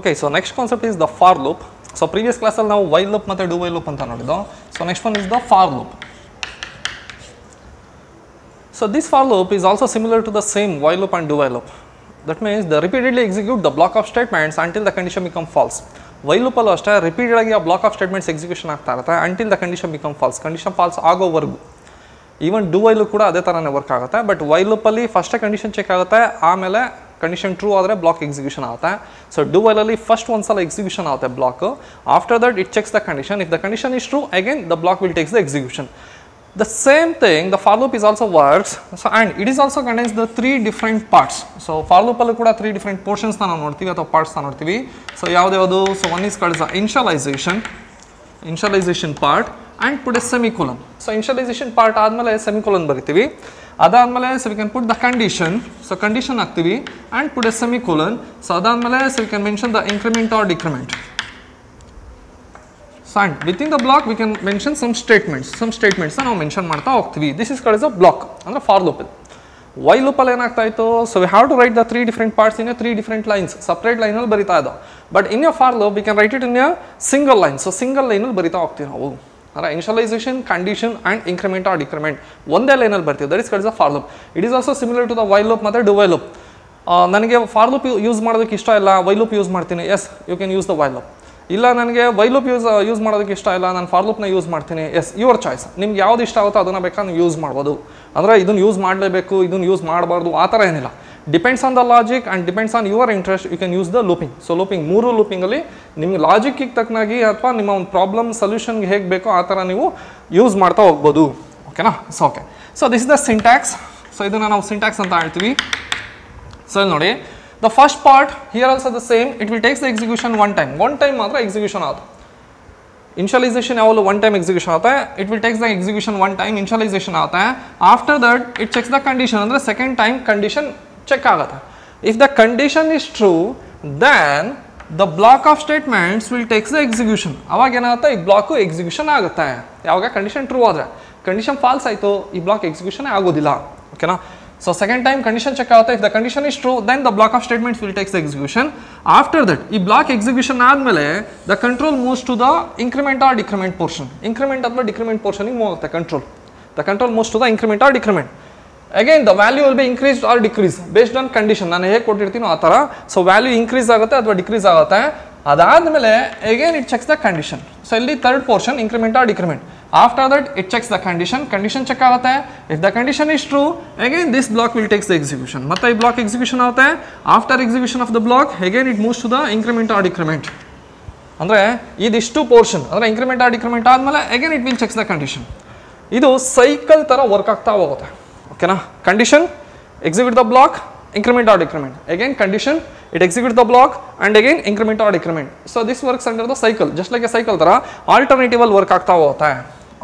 Okay so next concept is the for loop so previous ಕ್ಲಾಸಲ್ಲಿ ನಾವು while loop ಮತ್ತು do while loop ಅಂತ ನೋಡಿದ್ದು. So next one is the for loop so this for loop is also similar to the same while loop and do while loop. That means they repeatedly execute the block of statements until the condition become false. While ಲೂಪಲ್ಲೂ ಅಷ್ಟೇ repeated ಆಗಿ ಆ block of statements execution ಆಗ್ತಾ ಇರುತ್ತೆ until the condition become false condition false ಆಗೋವರೆಗೂ. Even do while ಕೂಡ ಅದೇ ಥರನೇ work ಆಗುತ್ತೆ. ಬಟ್ ವೈ ಲೂಪಲ್ಲಿ ಫಸ್ಟೇ ಕಂಡೀಷನ್ ಚೆಕ್ ಆಗುತ್ತೆ, ಆಮೇಲೆ ಕಂಡೀಷನ್ ಟ್ರೂ ಆದರೆ ಬ್ಲಾಕ್ ಎಕ್ಸಿಕ್ಯೂಷನ್ ಆಗುತ್ತೆ ಸೊ ಡು ವೈಲಲ್ಲಿ ಫಸ್ಟ್ ಒಂದು ಸಲ ಎಕ್ಸಿಕ್ಯೂಷನ್ ಆಗುತ್ತೆ block after that it checks the condition if the condition is true again the block will takes the execution The same thing, the for loop is also works. So, and it is also contains the three different parts. So, for loop ಅಲ್ಲೂ ಕೂಡ three different portions ನಾವು ನೋಡ್ತೀವಿ ಅಥವಾ parts ನೋಡ್ತೀವಿ so ಯಾವ್ದು so one is called initialization initialization part and put a semicolon so initialization part ಆದಮೇಲೆ semicolon ಬರಿತೀವಿ ಅದಾದಮೇಲೆ so we can put the condition so condition ಹಾಕ್ತೀವಿ and put a semicolon so ಅದಾದಮೇಲೆ so we can mention the increment or decrement so and within the block we can mention some statements some ಸ್ಟೇಟ್ಮೆಂಟ್ಸ್ನ ನಾವು mention ಮಾಡ್ತಾ ಹೋಗ್ತೀವಿ this is called a block ಅಂದರೆ for ಲೂಪಲ್ while ಲೂಪಲ್ಲಿ ಏನಾಗ್ತಾ ಇತ್ತು so we have to write the three different parts in three different lines separate ಲೈನಲ್ಲಿ ಬರಿತಾ ಇದ್ದೋ but in a for loop we can write it in a single line so single ಲೈನಲ್ಲಿ ಬರಿತಾ ಹೋಗ್ತೀವಿ ನಾವು ಅಂದರೆ initialization condition and increment or decrement ಒಂದೇ ಲೈನಲ್ಲಿ ಬರ್ತೀವಿ. That is called a for loop it is also similar to the while loop ಮತ್ತು do while loop ನನಗೆ ಫಾರ್ ಲೂಪ್ ಯೂಸ್ ಮಾಡೋದಕ್ಕೆ ಇಷ್ಟ ಇಲ್ಲ ವೈ ಲೂಪ್ ಯೂಸ್ ಮಾಡ್ತೀನಿ. Yes you can use the while loop ಇಲ್ಲ, ನನಗೆ ವೈಲೂಪ್ ಯೂಸ್ ಯೂಸ್ ಮಾಡೋದಕ್ಕೆ ಇಷ್ಟ ಇಲ್ಲ, ನಾನು ಫಾರ್ ಲೂಪ್ನ ಯೂಸ್ ಮಾಡ್ತೀನಿ. ಎಸ್ ಯುವರ್ ಚಾಯ್ಸ್ ನಿಮ್ಗೆ ಯಾವ್ದು ಇಷ್ಟ ಆಗುತ್ತೋ ಅದನ್ನು ಬೇಕಾದ್ರೆ ನೀವು ಯೂಸ್ ಮಾಡ್ಬೋದು. ಅಂದರೆ ಇದನ್ನು ಯೂಸ್ ಮಾಡಲೇಬೇಕು, ಇದನ್ನು ಯೂಸ್ ಮಾಡಬಾರ್ದು, ಆ ಥರ ಏನಿಲ್ಲ. Depends on the logic and depends on your interest you can use the looping so looping ಮೂರು ಲೂಪಿಂಗಲ್ಲಿ ನಿಮಗೆ ಲಾಜಿಕ್ಕಿಗೆ ತಕ್ಕನಾಗಿ ಅಥವಾ ನಿಮ್ಮ ಒಂದು ಪ್ರಾಬ್ಲಮ್ ಸೊಲ್ಯೂಷನ್ಗೆ ಹೇಗೆ ಬೇಕೋ ಆ ಥರ ನೀವು ಯೂಸ್ ಮಾಡ್ತಾ ಹೋಗ್ಬೋದು. ಓಕೆನಾ so okay so this is the syntax so ಇದನ್ನು ನಾವು ಸಿಂಟ್ಯಾಕ್ಸ್ ಅಂತ ಹೇಳ್ತೀವಿ. ಸೊ ನೋಡಿ. The first part here also the same it will takes the execution one time one time ಮಾತ್ರ ಎಕ್ಸಿಕ್ಯೂಷನ್ ಆದ ಇನ್ಶಲೈಸೇಷನ್ ಯಾವಾಗಲೂ ಒನ್ ಟೈಮ್ ಎಕ್ಸಿಕ್ಯೂಷನ್ ಆಗುತ್ತೆ. It will takes the execution one time initialization ಆಗುತ್ತೆ. After that it checks the condition ಅಂದರೆ second time condition check ಆಗುತ್ತೆ if the condition is true then the block of statements will takes the execution ಅವಾಗ ಏನಾಗುತ್ತೆ ಈ block execution ಆಗುತ್ತೆ ಯಾವಾಗ condition true ಆದರೆ condition false ಆಯಿತು ಈ ಬ್ಲಾಕ್ ಎಕ್ಸಿಕ್ಯೂಷನ್ ಆಗೋದಿಲ್ಲ ಓಕೆನಾ so second time condition check ಆಗುತ್ತೆ if the condition is true then the block of statements will takes the execution after that ಈ ಬ್ಲಾಕ್ ಎಕ್ಸಿಕ್ಯೂಷನ್ ಆದಮೇಲೆ the control moves to the increment or decrement portion increment ಅಥವಾ decrement ಪೋರ್ಷನಿಗೆ move ಆಗುತ್ತೆ control the control moves to the increment or decrement again the value will be increase or decrease based on condition ನಾನು ಹೇಗೆ ಕೊಟ್ಟಿರ್ತೀನೋ ಆ ಥರ. So value increase ಆಗುತ್ತೆ ಅಥವಾ decrease ಆಗುತ್ತೆ. ಅದಾದಮೇಲೆ again it checks the condition so ಇಲ್ಲಿ third portion increment or decrement after that it checks the condition condition check ಆಗುತ್ತೆ. If the condition is true again this block will takes the execution ಮತ್ತೆ ಈ block execution ಆಗುತ್ತೆ. After execution of the block again it moves to the increment or decrement ಅಂದರೆ, ಇದಿಷ್ಟು portion ಅಂದರೆ increment or decrement ಆದಮೇಲೆ again it will checks the condition ಇದು cycle ಥರ work ಆಗ್ತಾ ಹೋಗುತ್ತೆ. ಓಕೆನಾ condition execute the block increment or decrement. Again, condition, it executes the block and again, increment or decrement. So, this works under the cycle. Just like a cycle ತರ alternative ಅಲ್ಲಿ work ಆಗ್ತಾ ಹೋಗುತ್ತೆ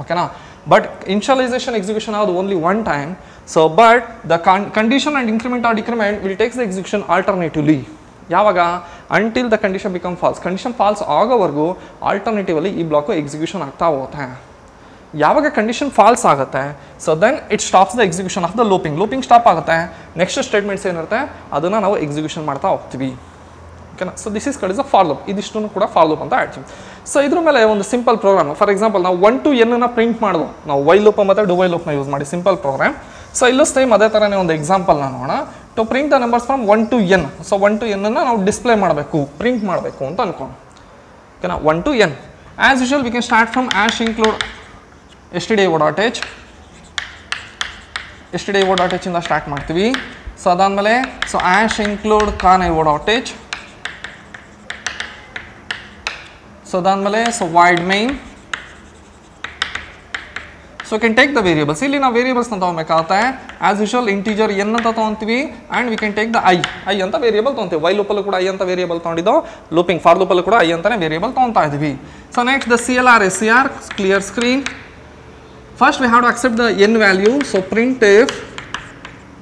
ಓಕೆನಾ but initialization execution ಆಗೋದು only one time so but the condition and increment or decrement will takes the execution alternatively ಯಾವಾಗ until the condition become false condition false ಆಗೋವರೆಗೂ alternatively ಈ block execution ಆಗ್ತಾ ಹೋಗುತ್ತೆ ಯಾವಾಗ ಕಂಡೀಷನ್ ಫಾಲ್ಸ್ ಆಗುತ್ತೆ? So then it stops the execution of the looping looping stop ಆಗುತ್ತೆ. Next statements ಏನಿರುತ್ತೆ? ಅದನ್ನು ನಾವು ಎಕ್ಸಿಕ್ಯೂಷನ್ ಮಾಡ್ತಾ ಹೋಗ್ತೀವಿ. ಓಕೆನಾ so this is called is a for loop ಇದಿಷ್ಟು ಕೂಡ ಫಾಲೋಪ್ ಅಂತ ಹೇಳ್ತೀವಿ. ಸೊ ಇದ್ರ ಮೇಲೆ ಒಂದು ಸಿಂಪಲ್ ಪ್ರೋಗ್ರಾಮ್ ಫಾರ್ ಎಕ್ಸಾಂಪಲ್ ನಾವು ಒನ್ ಟು ಎನ್ನ ಪ್ರಿಂಟ್ ಮಾಡೋದು. ನಾವು ವೈ ಲೋಪ ಮತ್ತು ಡು ವೈ ಲೂಪ್ನ ಯೂಸ್ ಮಾಡಿ ಸಿಂಪಲ್ ಪ್ರೋಗ್ರಾಮ್ ಸೊ ಇಲ್ಲೂ ಸೇಮ್ ಅದೇ ಥರನೇ ಒಂದು ಎಕ್ಸಾಂಪಲ್ನ ನೋಡೋಣ. To print the numbers from one to n so one to ಎನ್ನ ನಾವು ಡಿಸ್ಪ್ಲೇ ಮಾಡಬೇಕು ಪ್ರಿಂಟ್ ಮಾಡಬೇಕು ಅಂತ ಅನ್ಕೊಂಡು ಓಕೆನಾ one to n as usual we can start from hash include s t d o dot h s t d o dot h ಇಂದ start ಮಾಡ್ತೀವಿ. So ಅದಾದಮೇಲೆ so hash include con i o dot h so ಅದಾದಮೇಲೆ so void main so can take the variables ಇಲ್ಲಿ ನಾವು ವೇರಿಯಬಲ್ಸ್ನ ತೊಗೊಬೇಕಾಗುತ್ತೆ. As usual integer N ಅಂತ ತೊಗೊತೀವಿ and we can take the i i ಅಂತ ವೇರಿಯಬಲ್ ತೊಗೊತೀವಿ. ವೈ ಲೂಪಲ್ಲೂ ಕೂಡ ಐ ಅಂತ ವೇರಿಯಬಲ್ ತೊಗೊಂಡಿದ್ದು ಲೂಪಿಂಗ್ ಫಾರ್ ಲೂಪಲ್ಲೂ ಕೂಡ ಐ ಅಂತಾನೆ ವೇರಿಯಬಲ್ ತೊಗೊತಾ ಇದ್ದೀವಿ so next the c l r s c r clear screen First we have to accept the n value. So printf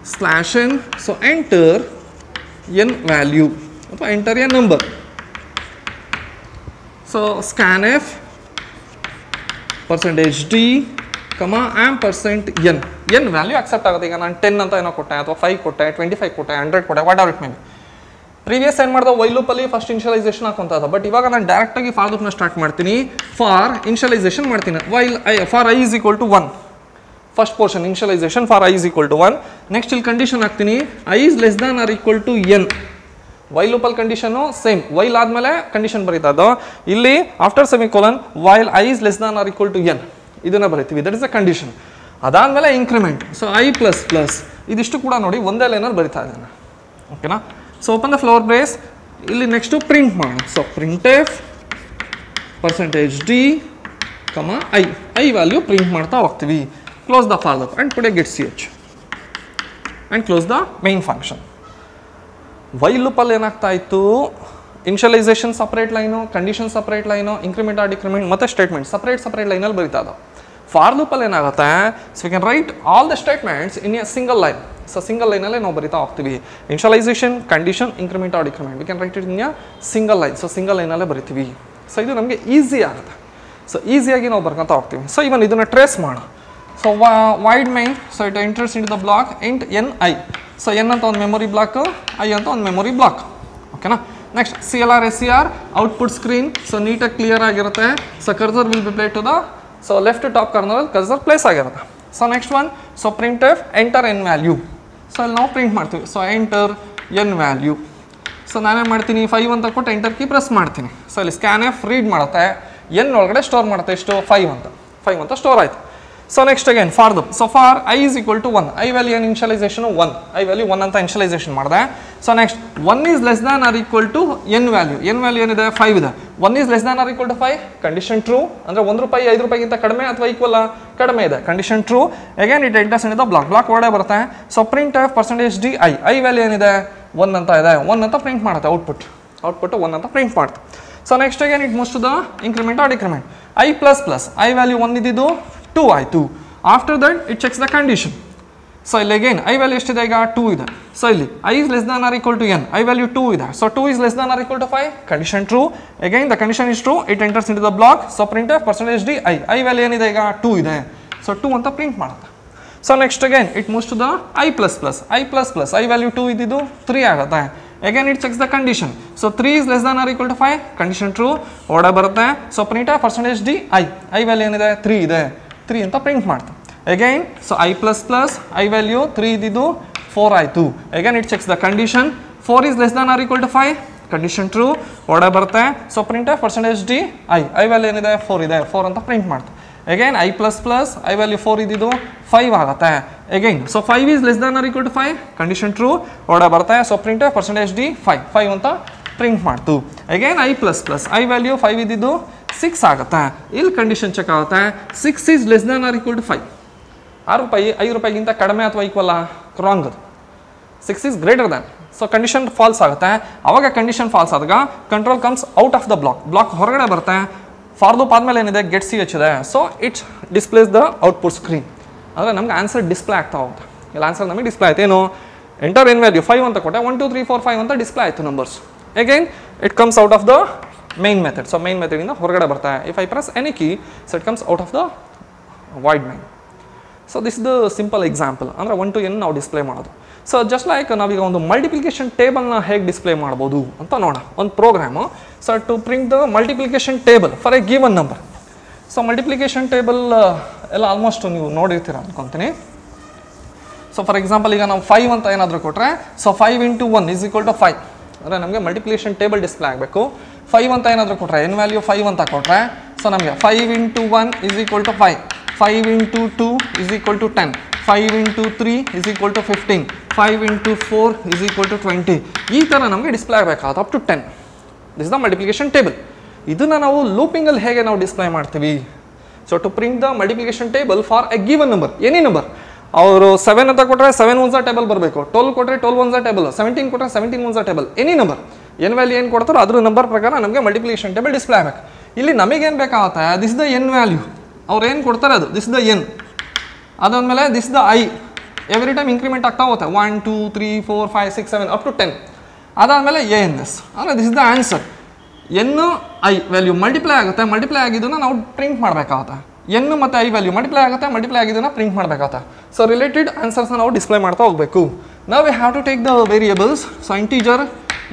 slash n. So enter n value. ಅಥವಾ enter a number. So scanf percentage d comma am percent n n value accept ಆಗುತ್ತೆ ಈಗ ನಾನು ten ಅಂತ ಏನೋ ಕೊಟ್ಟೆ ಅಥವಾ five ಕೊಟ್ಟೆ twenty five ಕೊಟ್ಟೆ ಹಂಡ್ರೆಡ್ ಕೊಟ್ಟೆ what are it may be Previous ಏನು ಮಾಡ್ದೆ? ವೈ ಅಲ್ಲಿ ಫಸ್ಟ್ ಇನ್ಷಿಯಲೈಸೇಷನ್ ಹಾಕೊಂತ ಬಟ್ ಇವಾಗ ನಾನು ಡೈರೆಕ್ಟಾಗಿ ಫಾರ್ ಲೂಪ್ನ ಸ್ಟಾರ್ಟ್ ಮಾಡ್ತೀನಿ. ಫಾರ್ ಇನ್ಷಿಯಲೈಸೇಷನ್ ಮಾಡ್ತೀನಿ. While i for i is equal to one first portion initialization for i is equal to one next ಇಲ್ಲಿ ಕಂಡೀಷನ್ ಹಾಕ್ತೀನಿ. I is less than or equal to n while ಲೂಪಲ್ condition same while ಆದಮೇಲೆ condition ಬರೀತಾ ಅದು ಇಲ್ಲಿ after semicolon while i is less than or equal to n ಇದನ್ನು ಬರಿತೀವಿ. That is a condition ಅದಾದ್ಮೇಲೆ increment so I plus plus ಇದಿಷ್ಟು ಕೂಡ ನೋಡಿ, ಒಂದೇ ಲೈನಲ್ಲಿ ಬರಿತಾ ಇದ್ದಾನೆ. ಓಕೆನಾ so open the flower brace ಇಲ್ಲಿ ನೆಕ್ಸ್ಟು ಪ್ರಿಂಟ್ ಮಾಡೋಣ. So print F percentage D comma I I value print ಮಾಡ್ತಾ ಹೋಗ್ತೀವಿ. Close the for and ಪುಡೆ get C H and close the main function while ಲೂಪಲ್ಲಿ ಏನಾಗ್ತಾ ಇತ್ತು? Initialization separate line condition separate line increment ಆ decrement ಮತ್ತು statement separate separate ಲೈನಲ್ಲಿ ಬರೀತಾ ಇದ್ದಾವೆ. For ಲೂಪಲ್ಲಿ ಏನಾಗುತ್ತೆ? So we can write all the statements in a single line so single ಲೈನಲ್ಲೇ ನಾವು ಬರಿತಾ ಹೋಗ್ತೀವಿ. Initialization condition increment or decrement we can write it in single line so single ಲೈನಲ್ಲೇ ಬರಿತೀವಿ. So ಇದು ನಮಗೆ ಈಸಿ ಆಗುತ್ತೆ. ಸೊ ಈಸಿಯಾಗಿ ನಾವು ಬರ್ಕೊತಾ ಹೋಗ್ತೀವಿ. ಸೊ ಇವನ್ ಇದನ್ನು ಟ್ರೇಸ್ ಮಾಡೋ. So void main so it enters in the block int n i so n ಅಂತ ಒಂದು ಮೆಮೊರಿ ಬ್ಲಾಕ್ ಐ ಅಂತ ಒಂದು ಮೆಮೊರಿ ಬ್ಲಾಕ್ ಓಕೆನಾ next c l r s c r output screen so ನೀಟಾಗಿ clear ಆಗಿರುತ್ತೆ. So cursor will be play to the so left top ಕಾರ್ನರಲ್ಲಿ cursor place ಆಗಿರುತ್ತೆ. So next one so print f enter n value so ಅಲ್ಲಿ ನಾವು print ಮಾಡ್ತೀವಿ. So enter n value so ನಾನೇನು ಮಾಡ್ತೀನಿ? Five ಅಂತ ಕೊಟ್ಟು ಎಂಟರ್ ಕೀ ಪ್ರೆಸ್ ಮಾಡ್ತೀನಿ. So ಅಲ್ಲಿ ಸ್ಕ್ಯಾನ್ ಎಫ್ ರೀಡ್ ಮಾಡುತ್ತೆ. ಎನ್ ಒಳಗಡೆ ಸ್ಟೋರ್ ಮಾಡುತ್ತೆ. ಎಷ್ಟು ಫೈವ್ ಅಂತ. ಫೈವ್ ಅಂತ ಸ್ಟೋರ್ ಆಯಿತು. So next again for the so for i is equal to one i value ಏನು initialization one i value one ಅಂತ ಇನ್ಷಿಯಲೈಸೇಷನ್ ಮಾಡಿದೆ. So next one is less than or equal to n value n value ಏನಿದೆ? Five ಇದೆ. One is less than or equal to five condition true ಅಂದರೆ ಒಂದು ರೂಪಾಯಿ, ಐದು ರೂಪಾಯಿಗಿಂತ ಕಡಿಮೆ ಅಥವಾ ಈಕ್ವಲ್ ಕಡಿಮೆ ಇದೆ. Condition true again it enters ಏನಿದೆ? ಬ್ಲಾಕ್ ಬ್ಲಾಕ್ ಒಳಗಡೆ ಬರುತ್ತೆ. So print f percentage d i i value ಏನಿದೆ? ಒನ್ ಅಂತ ಇದೆ. ಒನ್ ಅಂತ ಪ್ರಿಂಟ್ ಮಾಡುತ್ತೆ. ಔಟ್ಪುಟ್ ಔಟ್ಪುಟ್ ಒನ್ ಅಂತ ಪ್ರಿಂಟ್ ಮಾಡುತ್ತೆ. So next again it moves the increment or decrement i plus plus i value one ಇದ್ದಿದ್ದು ಟೂ ಆಯಿತು after that it checks the condition so ಇಲ್ಲಿ ಅಗೇನ್ ಐ ವ್ಯಾಲ್ಯೂ ಎಷ್ಟಿದೆ ಈಗ? Two ಇದೆ. So ಇಲ್ಲಿ i is less than or equal to n i value two ಇದೆ so two is less than or equal to five condition true again the condition is true it enters in the block so print percentage d i i value ಏನಿದೆ ಈಗ? Two ಇದೆ. So two ಅಂತ print ಮಾಡುತ್ತೆ. So next again it moves to the i plus plus i plus plus i value two ಇದ್ದಿದ್ದು three ಆಗುತ್ತೆ. Again it checks the condition so three is less than or equal to five condition true ಒಡೆ ಬರುತ್ತೆ. So print percentage d i i value ಏನಿದೆ three ಇದೆ. Three ಅಂತ print ಮಾಡ್ತು again so i plus plus i value three ಇದ್ದಿದ್ದು four ಆಯಿತು. Again it checks the condition four is less than or equal to five condition true ಒಡೆ ಬರುತ್ತೆ. So print percentage d i i value ಏನಿದೆ? Four ಇದೆ. Four ಅಂತ print ಮಾಡ್ತು again i plus plus i value four ಇದ್ದಿದ್ದು five ಆಗುತ್ತೆ. Again so five is less than or equal to five condition true ಒಡೆ ಬರುತ್ತೆ. So print percentage d five five ಅಂತ print ಮಾಡ್ತು. Again i plus plus i value five ಇದ್ದಿದ್ದು six ಆಗುತ್ತೆ? ಇಲ್ಲಿ condition check ಆಗುತ್ತೆ? Six is less than or equal to five ಆರು ರೂಪಾಯಿ, ಐದು ರೂಪಾಯಿಗಿಂತ ಕಡಿಮೆ ಅಥವಾ ಈಕ್ವಲ್ ರಾಂಗ್ ಅದು. Six is greater than so condition false ಆಗುತ್ತೆ? ಅವಾಗ ಕಂಡೀಷನ್ ಫಾಲ್ಸ್ ಆದಾಗ control comes out of the block block ಹೊರಗಡೆ ಬರುತ್ತೆ. ಫಾರ್ ಲೂಪ್ ಆದಮೇಲೆ ಏನಿದೆ? ಗೆಟ್ ಸಿ ಎಚ್ ಇದೆ so it's displays the output screen ಅಂದರೆ ನಮ್ಗೆ ಆನ್ಸರ್ ಡಿಸ್ಪ್ಲೇ ಆಗ್ತಾ ಹೋಗುತ್ತೆ. ಇಲ್ಲ ಆನ್ಸರ್ ನಮಗೆ ಡಿಸ್ಪ್ಲೇ ಆಯ್ತು. ಏನು? ಎಂಟರ್ ಎನ್ ವ್ಯಾಲ್ಯೂ ಫೈವ್ ಅಂತ ಕೊಟ್ಟೆ. One two three four five ಅಂತ ಡಿಸ್ಪ್ಲೇ ಆಯಿತು numbers again it comes out of the main method so main ಮೆಥಡಿಂದ ಹೊರಗಡೆ ಬರ್ತಾ. If I press any key so it comes out of the void main so this the simple example ಅಂದರೆ one to N ನಾವು display ಮಾಡೋದು. So just like ನಾವೀಗ ಒಂದು multiplication ಟೇಬಲ್ನ ಹೇಗೆ ಡಿಸ್ಪ್ಲೇ ಮಾಡ್ಬೋದು ಅಂತ ನೋಡೋಣ. ಒಂದು program so to print the multiplication table for a given number so multiplication table ಎಲ್ಲ ಆಲ್ಮೋಸ್ಟ್ ನೀವು ನೋಡಿರ್ತೀರ ಅನ್ಕೊತೀನಿ. ಸೊ ಫಾರ್ ಎಕ್ಸಾಂಪಲ್ ಈಗ ನಾವು ಫೈವ್ ಅಂತ ಏನಾದರೂ ಕೊಟ್ಟರೆ so five into one is equal to five ಅಂದರೆ ನಮಗೆ ಮಲ್ಟಿಪ್ಲಿಕೇಶನ್ ಟೇಬಲ್ ಡಿಸ್ಪ್ಲೇ ಆಗಬೇಕು. ಫೈವ್ ಅಂತ ಏನಾದರೂ ಕೊಟ್ಟರೆ ಎನ್ ವ್ಯಾಲ್ಯೂ ಫೈವ್ ಅಂತ ಕೊಟ್ಟರೆ ಸೊ ನಮಗೆ five into one is equal to five five into two is equal to ten five into three is equal to fifteen five into four is equal to twenty ಈ ಥರ ನಮಗೆ display ಆಗಬೇಕಾಗುತ್ತೆ up to ten this the multiplication table ಇದನ್ನು ನಾವು ಲೂಪಿಂಗಲ್ಲಿ ಹೇಗೆ ನಾವು display ಮಾಡ್ತೀವಿ? So to print the multiplication table for a given number any number ಅವರು ಸೆವೆನ್ ಅಂತ ಕೊಟ್ಟರೆ ಸೆವೆನ್ ಒನ್ಸ ಟೇಬಲ್ ಬರಬೇಕು. ಟ್ವೆಲ್ ಕೊಟ್ಟರೆ ಟ್ವೆಲ್ ಒನ್ಸ ಟೇಬಲ್ ಸೆವೆಂಟೀನ್ ಕೊಟ್ಟರೆ seventeen ones table any number n value ಏನು ಕೊಡ್ತಾರೋ ಅದ್ರ ನಂಬರ್ ಪ್ರಕಾರ ನಮಗೆ ಮಲ್ಟಿಪ್ಲಿಕೇಶನ್ ಟೇಬಲ್ ಡಿಸ್ಪ್ಲೇ ಆಗಬೇಕು. ಇಲ್ಲಿ ನಮಗೇನು ಬೇಕಾಗುತ್ತೆ? ದಿಸ್ ದ ಎನ್ ವ್ಯಾಲ್ಯೂ ಅವ್ರು ಏನು ಕೊಡ್ತಾರೆ ಅದು? ದಿಸ್ ದ ಎನ್ ಅದಾದಮೇಲೆ this the I every time increment ಆಗ್ತಾ ಹೋಗುತ್ತೆ. One two three four five six seven up to ten ಅದಾದಮೇಲೆ ಎ ಎನ್ ಎಸ್ ಅಂದರೆ this the answer N I value multiply ಆಗುತ್ತೆ. ಮಲ್ಟಿಪ್ಲೈ ಆಗಿದ್ದನ್ನು ನಾವು ಪ್ರಿಂಟ್ ಮಾಡಬೇಕಾಗುತ್ತೆ. ಎನ್ನು ಮತ್ತು ಐ ವ್ಯಾಲ್ಯೂ ಮಲ್ಟಿಪ್ಲೈ ಆಗುತ್ತೆ. ಮಲ್ಟಿಪ್ಲೈ ಆಗಿದ್ದನ್ನು ಪ್ರಿಂಟ್ ಮಾಡಬೇಕಾಗುತ್ತೆ. ಸೊ ರಿಲೇಟೆಡ್ ಆನ್ಸರ್ಸ್ನ ನಾವು ಡಿಸ್ಪ್ಲೇ ಮಾಡ್ತಾ ಹೋಗಬೇಕು. ನಾವು have to take the variables so integer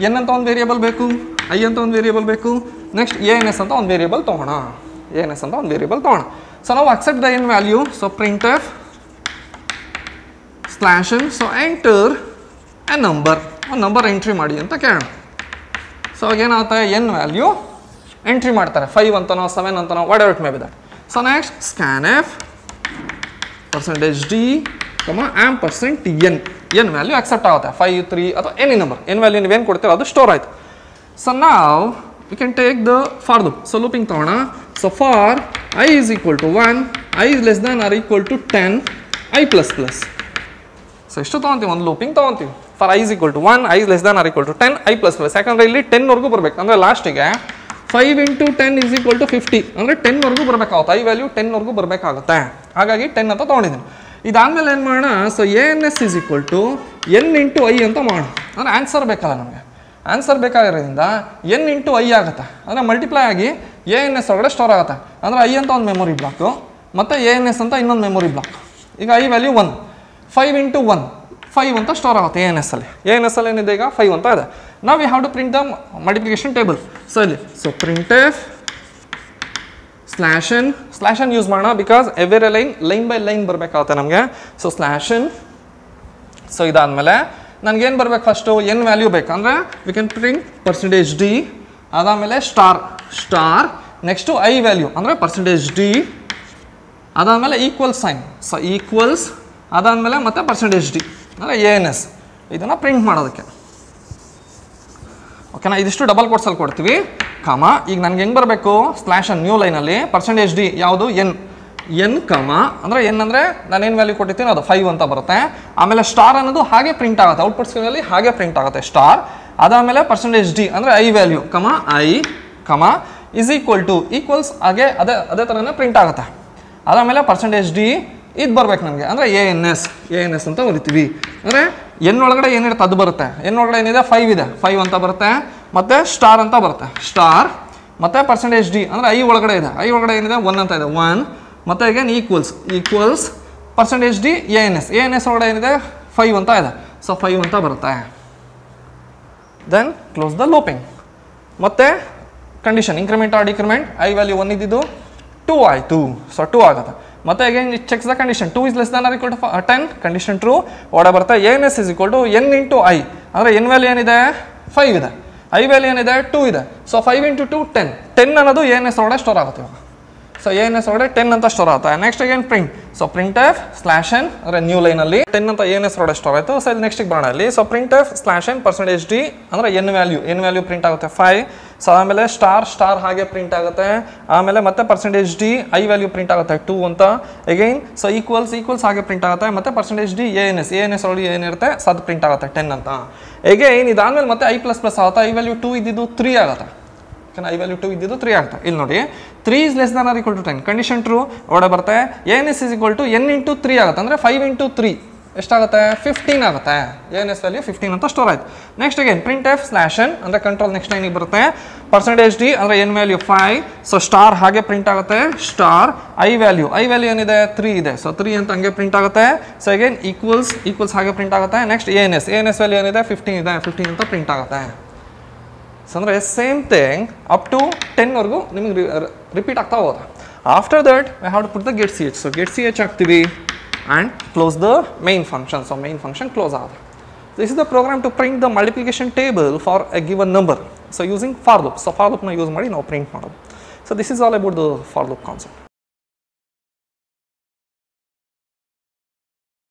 N ಅಂತ ಒಂದು ವೇರಿಯಬಲ್ ಬೇಕು ಐ ಅಂತ ಒಂದು ವೇರಿಯಬಲ್ ಬೇಕು ನೆಕ್ಸ್ಟ್ ಎ ಎನ್ ಎಸ್ ಅಂತ ಒಂದು ವೇರಿಯಬಲ್ ತೊಗೋಣ. ಎ ಎನ್ ಎಸ್ ಅಂತ ಒಂದು ವೇರಿಯಬಲ್ ತೊಗೋಣ. ಸೊ ನಾವು accept the N value so print F slash so enter a number ಒಂದು ನಂಬರ್ ಎಂಟ್ರಿ ಮಾಡಿ ಅಂತ ಕೇಳೋಣ. ಸೊ ಏನಾಗುತ್ತೆ ಎನ್ ವ್ಯಾಲ್ಯೂ ಎಂಟ್ರಿ ಮಾಡ್ತಾರೆ. ಫೈವ್ ಅಂತನೋ ಸೆವೆನ್ ಅಂತನೋ what it may be so next scan F percentage D comma am percent N N value accept ಆಗುತ್ತೆ five three ಅಥವಾ ಎನಿ ನಂಬರ್ ಎನ್ ವ್ಯಾಲ್ಯೂ ನೀವೇನು ಕೊಡ್ತೀರೋ ಅದು ಸ್ಟೋರ್ ಆಯಿತು. ಸೊ ನಾವು we can take the for loop so looping ತಗೋಣ. So for I is equal to one I is less than or equal to ten I plus plus so ಎಷ್ಟು ತೊಗೊಂತೀವಿ. ಒಂದು looping ತೊಗೊಂತೀವಿ. For I is equal to one I is less than or equal to ten I plus plus ಯಾಕಂದರೆ ಇಲ್ಲಿ ಟೆನ್ವರೆಗೂ ಬರಬೇಕು. ಅಂದರೆ ಲಾಸ್ಟಿಗೆ five into ten is equal to fifty ಅಂದರೆ ಟೆನ್ವರೆಗೂ ಬರಬೇಕಾಗುತ್ತೆ. ಐ ವ್ಯಾಲ್ಯೂ ಟೆನ್ವರೆಗೂ ಬರಬೇಕಾಗುತ್ತೆ. ಹಾಗಾಗಿ ಟೆನ್ ಅಂತ ತೊಗೊಂಡಿದ್ದೀನಿ. ಇದಾದಮೇಲೆ ಏನು ಮಾಡೋಣ? So A N S is equal to N into I ಅಂತ ಮಾಡೋಣ. ಅಂದರೆ ಆನ್ಸರ್ ಬೇಕಲ್ಲ ನಮಗೆ. ಆನ್ಸರ್ ಬೇಕಾಗಿರೋದ್ರಿಂದ ಎನ್ ಇಂಟು ಐ ಆಗುತ್ತೆ. ಅಂದರೆ ಮಲ್ಟಿಪ್ಲೈ ಆಗಿ ಎ ಎನ್ ಎಸ್ ಒಳಗಡೆ ಸ್ಟೋರ್ ಆಗುತ್ತೆ. ಅಂದರೆ ಐ ಅಂತ ಒಂದು ಮೆಮೊರಿ ಬ್ಲಾಕು ಮತ್ತು ಎ ಎನ್ ಎಸ್ ಅಂತ ಇನ್ನೊಂದು ಮೆಮೊರಿ ಬ್ಲಾಕ್ ಈಗ I value one five into one five ಅಂತ ಸ್ಟೋರ್ ಆಗುತ್ತೆ ಎ ಎನ್ ಎಸ್ ಅಲ್ಲಿ. ಎ ಎನ್ ಎಸ್ ಅಲ್ಲಿ ಏನಿದೆ ಈಗ? ಫೈವ್ ಅಂತ ಇದೆ. ನಾವು we have to print the multiplication table so ಇಲ್ಲಿ. So print F slash n slash n use ಮಾಡೋಣ because every line line by line ಬರಬೇಕಾಗುತ್ತೆ ನಮಗೆ. ಸೊ ಸ್ಲ್ಯಾಶನ್ ಸೊ ಇದಾದಮೇಲೆ ನನಗೇನು ಬರಬೇಕು ಫಸ್ಟು ಏನು ವ್ಯಾಲ್ಯೂ ಬೇಕು? ಅಂದರೆ we can print percentage D ಅದಾದಮೇಲೆ star star next I value ಅಂದರೆ ಪರ್ಸೆಂಟೇಜ್ ಡಿ ಅದಾದಮೇಲೆ ಈಕ್ವಲ್ ಸೈನ್ ಸೊ ಈಕ್ವಲ್ಸ್ ಅದಾದಮೇಲೆ ಮತ್ತು ಪರ್ಸೆಂಟೇಜ್ ಡಿ ಅಂದರೆ ಎ ಎನ್ ಎಸ್ ಇದನ್ನು ಪ್ರಿಂಟ್ ಮಾಡೋದಕ್ಕೆ. ಓಕೆನಾ? ಇದಿಷ್ಟು ಡಬಲ್ ಕೋಟ್ಸಲ್ಲಿ ಕೊಡ್ತೀವಿ. ಕಮ, ಈಗ ನನಗೆ ಹೆಂಗೆ ಬರಬೇಕು? ಸ್ಲ್ಯಾಶ್ ನ್ಯೂ ಲೈನಲ್ಲಿ ಪರ್ಸೆಂಟೇಜ್ ಡಿ ಯಾವುದು? ಎನ್. N comma. ಅಂದರೆ ಎನ್ ಅಂದರೆ ನಾನು ಏನು ವ್ಯಾಲ್ಯೂ ಕೊಟ್ಟಿರ್ತೀನಿ ಅದು ಫೈವ್ ಅಂತ ಬರುತ್ತೆ. ಆಮೇಲೆ ಸ್ಟಾರ್ ಅನ್ನೋದು ಹಾಗೆ ಪ್ರಿಂಟ್ ಆಗುತ್ತೆ. ಔಟ್ಪುಟ್ ಸ್ಕ್ರೀನಲ್ಲಿ ಹಾಗೆ ಪ್ರಿಂಟ್ ಆಗುತ್ತೆ ಸ್ಟಾರ್ ಅದಾದಮೇಲೆ ಪರ್ಸೆಂಟೇಜ್ ಡಿ ಅಂದರೆ I value comma I comma is equal to equals ಹಾಗೆ ಅದೇ ಅದೇ ಥರನೇ ಪ್ರಿಂಟ್ ಆಗುತ್ತೆ. ಅದಾದಮೇಲೆ ಪರ್ಸೆಂಟೇಜ್ ಡಿ ಇದು ಬರ್ಬೇಕು ನಮಗೆ ಅಂದರೆ A N S A N S ಅಂತ ಬರಿತೀವಿ. ಅಂದರೆ ಎನ್ ಒಳಗಡೆ ಏನಿರುತ್ತೆ ಅದು ಬರುತ್ತೆ. ಎನ್ ಒಳಗಡೆ ಏನಿದೆ ಫೈವ್ ಇದೆ. ಫೈವ್ ಅಂತ ಬರುತ್ತೆ, ಮತ್ತು ಸ್ಟಾರ್ ಅಂತ ಬರುತ್ತೆ. ಸ್ಟಾರ್ ಮತ್ತು ಪರ್ಸೆಂಟೇಜ್ ಡಿ ಅಂದರೆ ಐ ಒಳಗಡೆ ಇದೆ. ಐ ಒಳಗಡೆ ಏನಿದೆ ಒನ್ ಅಂತ ಇದೆ. ಒನ್ ಮತ್ತೆ again equals equals percentage D A N S A N S ಒಳಗಡೆ ಏನಿದೆ ಫೈವ್ ಅಂತ ಇದೆ. ಸೊ ಫೈವ್ ಅಂತ ಬರುತ್ತೆ. ದೆನ್ ಕ್ಲೋಸ್ ದ ಲೋಪಿಂಗ್ ಮತ್ತೆ condition increment or decrement I value one ಇದ್ದಿದ್ದು ಟೂ ಆಯಿತು. ಸೊ ಟೂ ಆಗುತ್ತೆ. ಮತ್ತೆ again checks the condition two is less than or equal to ten condition true ಒಡ ಬರ್ತಾ N S is equal to N into I ಅಂದರೆ N value ಏನಿದೆ? Five ಇದೆ. I value ಏನಿದೆ? ಟೂ ಇದೆ. So five into two ten ten ಅನ್ನೋದು N S ಒಳಗಡೆ store ಆಗುತ್ತೆ ಇವಾಗ. ಸೊ ಎನ್ ಎಸ್ ಒಳಗಡೆ ಟೆನ್ ಅಂತ ಸ್ಟೋರ್ ಆಗುತ್ತೆ. Next again print so print F slash N ಅಂದರೆ ನ್ಯೂ ಲೈನಲ್ಲಿ ಟೆನ್ ಅಂತ ಎನ್ ಎಸ್ ಒಳಗಡೆ ಸ್ಟೋರ್ ಆಯಿತು. ಸೊ ಇಲ್ಲಿ ನೆಕ್ಸ್ಟಿಗೆ ಬರೋಣ. ಅಲ್ಲಿ so print F slash N percentage D ಅಂದರೆ N value N value print ಆಗುತ್ತೆ. ಫೈವ್ ಸೊ ಆಮೇಲೆ ಸ್ಟಾರ್ ಸ್ಟಾರ್ ಹಾಗೆ ಪ್ರಿಂಟ್ ಆಗುತ್ತೆ. ಆಮೇಲೆ ಮತ್ತೆ percentage D I value print ಆಗುತ್ತೆ ಟೂ ಅಂತ. ಅಗೈನ್ ಸೊ ಈಕ್ವಲ್ಸ್ ಈಕ್ವಲ್ಸ್ ಹಾಗೆ ಪ್ರಿಂಟ್ ಆಗುತ್ತೆ. ಮತ್ತೆ percentage D A N S A N S ಒಳಗೆ ಏನಿರುತ್ತೆ ಸೊ ಅದು ಪ್ರಿಂಟ್ ಆಗುತ್ತೆ ಟೆನ್ ಅಂತ. ಎಗೈನ್ ಇದಾದ್ಮೇಲೆ ಮತ್ತೆ ಐ ಪ್ಲಸ್ ಪ್ಲಸ್ ಆಗುತ್ತೆ. ಐ ವ್ಯಾಲ್ಯೂ ಟೂ ಇದ್ದಿದ್ದು ತ್ರೀ ಆಗುತ್ತೆ. ಐ ವ್ಯಾಲ್ಯೂ ಟು ಇದ್ದಿದ್ದು ತ್ರೀ ಆಗುತ್ತೆ. ಇಲ್ಲಿ ನೋಡಿ three is less than or equal to ten condition true ಒಡೆ ಬರುತ್ತೆ. N S is equal to N into three ಆಗುತ್ತೆ. ಅಂದರೆ ಫೈವ್ ಇಂಟು ತ್ರೀ ಎಷ್ಟಾಗುತ್ತೆ ಫಿಫ್ಟೀನ್ ಆಗುತ್ತೆ. ಎನ್ ಎಸ್ ವ್ಯಾಲ್ಯೂ ಫಿಫ್ಟೀನ್ ಅಂತ ಸ್ಟೋರ್ ಆಯ್ತು. Next again print F slash N ಅಂದರೆ control next ಲೈನಿಗೆ ಬರುತ್ತೆ. ಪರ್ಸೆಂಟೇಜ್ ಡಿ ಅಂದರೆ N value five so star ಹಾಗೆ ಪ್ರಿಂಟ್ ಆಗುತ್ತೆ. Star I value I value ಏನಿದೆ? ತ್ರೀ ಇದೆ. ಸೊ ತ್ರೀ ಅಂತ ಹಂಗೆ ಪ್ರಿಂಟ್ ಆಗುತ್ತೆ. ಸೊ ಅಗೇನ್ ಈಕ್ವಲ್ಸ್ ಈಕ್ವಲ್ಸ್ ಹಾಗೆ ಪ್ರಿಂಟ್ ಆಗುತ್ತೆ. Next A N S N S value ಏನಿದೆ? ಫಿಫ್ಟೀನ್ ಇದೆ. ಫಿಫ್ಟೀನ್ ಅಂತ ಪ್ರಿಂಟ್ ಆಗುತ್ತೆ. ಸೊ ಅಂದರೆ ಸೇಮ್ ಥಿಂಗ್ ಅಪ್ ಟು ಟೆನ್ವರೆಗೂ ನಿಮಗೆ ರಿಪೀಟ್ ಆಗ್ತಾ ಹೋಗುತ್ತೆ. After that we have to put the get C H so get C H ಹಾಕ್ತೀವಿ. and close the main function. So, main function close out. This is the program to print the multiplication table for a given number. So, using for loop. So, for loop na use madi now print model. So, this is all about the for loop concept.